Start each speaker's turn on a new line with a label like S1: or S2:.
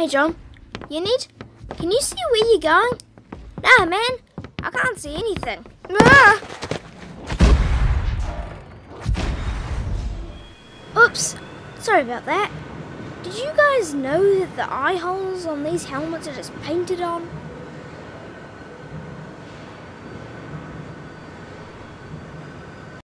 S1: Hey, John. You need. Can you see where you're going? Nah, man. I can't see anything. Ah! Oops. Sorry about that. Did you guys know that the eye holes on these helmets are just painted on?